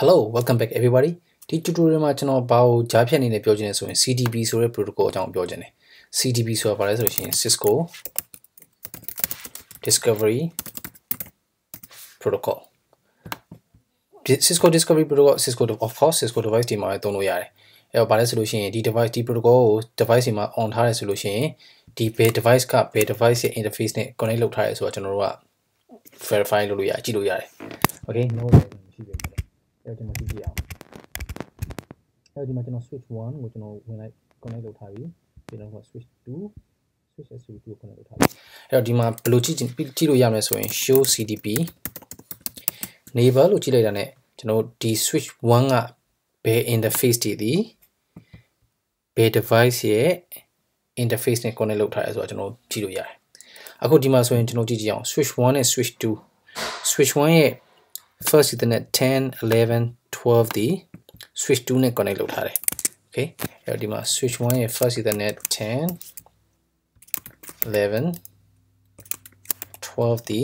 Hello welcome back everybody ဒီ tutorial မှာကျွန်တော်ဘာကိုကြားဖြတ်အနေနဲ့ပြောချင်လဲဆိုရင် CDP ဆိုတဲ့ protocol အကြောင်းပြောချင်တယ် CDP ဆိုတာဘာလဲဆိုလို့ရှိရင် Cisco Discovery Protocol Cisco Discovery Protocol Cisco of course Cisco device ဒီမှာသုံးလို့ရတယ်အဲ့တော့ဘာလဲဆိုလို့ရှိရင်ဒီ device ဒီ protocol ကို device တွေမှာ on ထားတယ်ဆိုလို့ရှိရင်ဒီဘယ် device ကဘယ် device ရဲ့ interface နဲ့ connect လုပ်ထားရဲဆိုတော့ကျွန်တော်တို့က verify လုပ်လို့ရကြည့်လို့ရတယ် okay no မရှိဘူး အဲ့တော့ကျွန်တော်ကြည့်ကြည့်အောင်အဲ့တော့ဒီမှာကျွန်တော် switch 1ကိုကျွန်တော်ဝင်လိုက် connect လုပ်ထားပြီပြီးတော့ switch 2 switch S2 ကို connect လုပ်ထားပြီအဲ့တော့ဒီမှာဘယ်လိုကြည့်ကြည့်လို့ရမလဲဆိုရင် show cdp neighbor လို့ကြည့်လိုက်တာ ਨੇ ကျွန်တော်ဒီ switch 1ကဘယ် interface တည်သည်ဘယ် device ရဲ့ interface နဲ့ connect လုပ်ထားရဲဆိုတော့ကျွန်တော်ကြည့်လို့ရတယ်အခုဒီမှာဆိုရင်ကျွန်တော်ကြည့်ကြည့်အောင် switch 1နဲ့ switch 2 switch 1ရဲ့ fast ethernet 10 11 12 ဒီ switch 2နဲ့ connect လုပ်ထားတယ် okay အဲ့တော့ဒီမှာ switch 1ရဲ့ fast ethernet 10 11 12ဒီ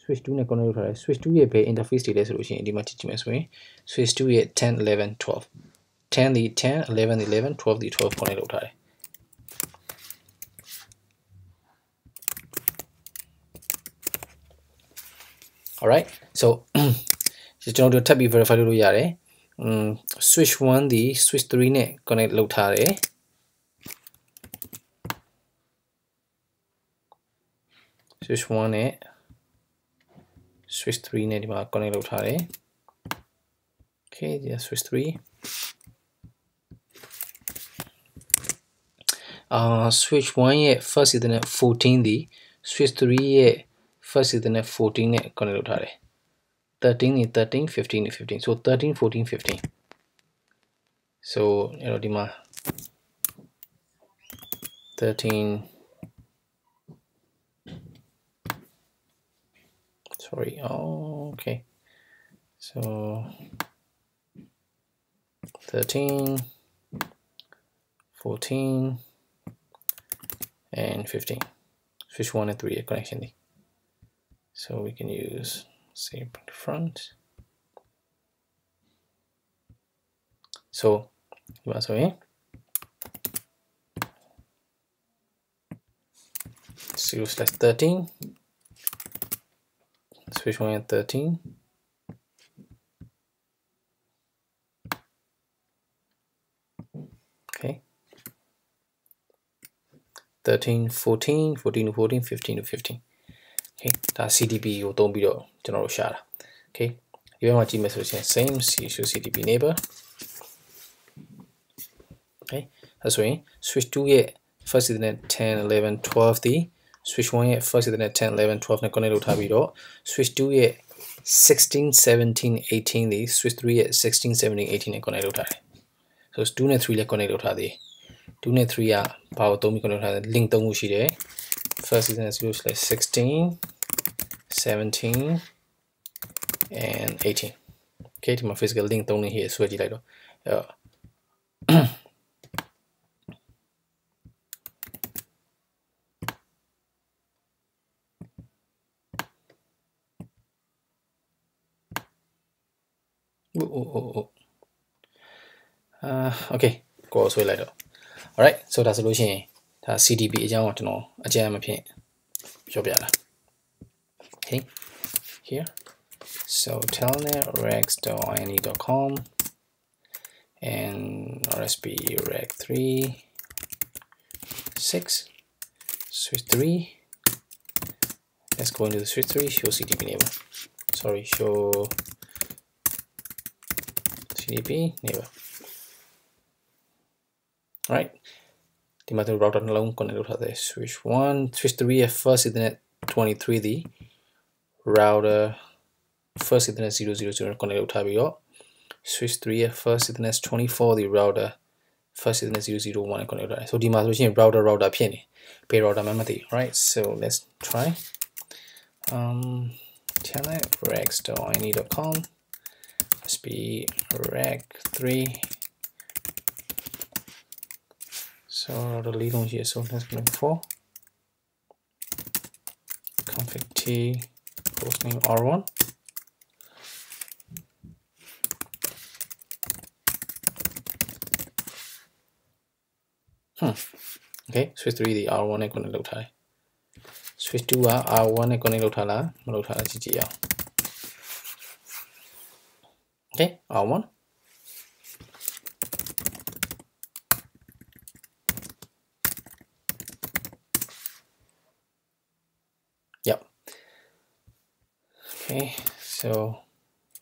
switch 2နဲ့ connect လုပ်ထားတယ် switch 2 2ရဲ့ဘယ် interface တွေလဲဆိုလို့ရှိရင်ဒီမှာကြည့်ကြည့်မယ်ဆိုရင် switch 2ရဲ့10 11 12 10ဒီ10 11 11 the twelve connect လုပ်ထားတယ် alright so ကျွန်တော်တို့ထပ်ပြီး verify လုပ်လို့ရတယ် um switch 1ဒီ switch 3နဲ့ connect လုပ်ထားတယ် switch 1နဲ့ switch 3နဲ့ဒီမှာ connect လုပ်ထားတယ် okay ဒီ switch 3အာ switch 1ရဲ့ first ethernet 14ဒီ switch 3ရဲ့ first इतने 14 ने colonel उठा रहे 13 ने 13 15 ने 15 so 13 14 15 so एरोडिमा 13 sorry okay. So 13 14 and 15 switch 1 and 3 connection so we can use say front. So want sorry zero slash 13 switch one at 13 okay. 13 14 14 to 14 15 to 15 okay? ဒါ cdp ကိုတုံးပြီးတော့ကျွန်တော်တို့ရှာတာ okay? ဒီဘက်မှာကြည့်မယ်ဆိုရင် same show cdp neighbor okay? အဲဆိုရင် switch 2ရဲ့ fast ethernet 10 11 the switch 1ရဲ့ fast ethernet 10 11 12နဲ့ connect လုပ်ထားပြီးတော့ switch 2ရဲ့16 17 the switch 3ရဲ့16 17 18နဲ့ connect လုပ်ထားတယ်ဆိုတော့2နဲ့3လည်း connect လုပ်ထားသေးတယ်2နဲ့3ကဘာကိုသုံးပြီး connect လုပ်ထားလဲ link သုံးခုရှိတယ် first is usually 16, 17, and 18. Okay, to my physical link only here is switch it Ooh, ooh, uh, okay, go away later. All right, so that's the solution. That's CDP. အကြမ်းမဖြင့်ပြောပြတာ okay here so telnetrex.ine.com and rsp rec 3 6 switch 3 let's go into the switch 3 show cdp neighbor sorry show cdp neighbor all right Timbate router na lang con el uso de switch 1. Switch 3 at fast Ethernet 23D router fast Ethernet 000 con el uso de switch 3 at fast Ethernet 24 the router fast Ethernet 001 ကို connect လုပ်တယ်ဆိုဒီမှာဆိုရှင် router router ဖြစ်နေဘယ် router မှမသိ right? So let's try. Um telnet rex.ini.com must be reg 3 So nó được lý đồng chỉ số lên lên. Config T hostname R1. Hmm. Okay, switch 3 thì R1 này còn được đầu thái. Switch 2 á, R1 này còn được đầu thái là, mà đầu thái là chỉ chỉ Okay, R1. Okay so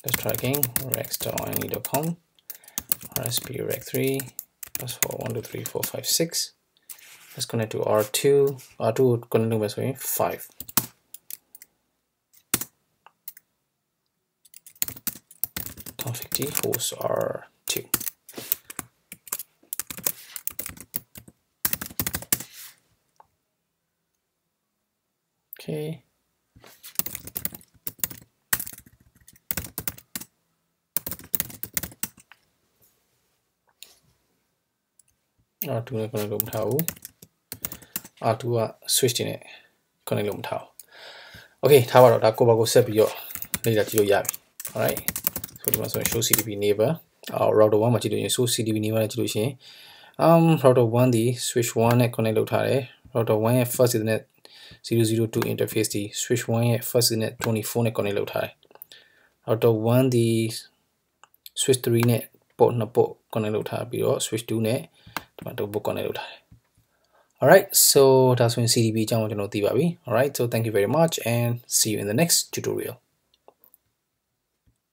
let's try again. Rex.ine.com rsp rec3 plus 4 1 2 3 4 5 6 let's connect to R2 R2 connect to sorry eh? 5 config d host R2 okay R2 နဲ့ connect လုပ်မထားဘူး R2 က switch တွေနဲ့ connect လုပ်မထားဘူး Okay ထားပါတော့ဒါကိုပါကိုဆက်ပြီးတော့လေ့လာကြည့်လို့ရပြီ alright ဆိုဒီမှာဆိုရင် show cdp neighbor အော် router 1မှာကြည့်လို့ရင် show cdp neighbor နဲ့ကြည့်လို့ရှိရင် um router 1ဒီ switch 1နဲ့ connect လုပ်ထားတယ် router 1ရဲ့ first ethernet 002 interface ဒီ switch 1ရဲ့ first ethernet 24နဲ့ connect လုပ်ထားတယ် router 1ဒီ switch 3နဲ့ port 2 port connect လုပ်ထားပြီးတော့ switch 2နဲ့ Alright, so that's when CDP အကြောင်းကျွန်တော်သိပါပြီ. Alright, so thank you very much and see you in the next tutorial.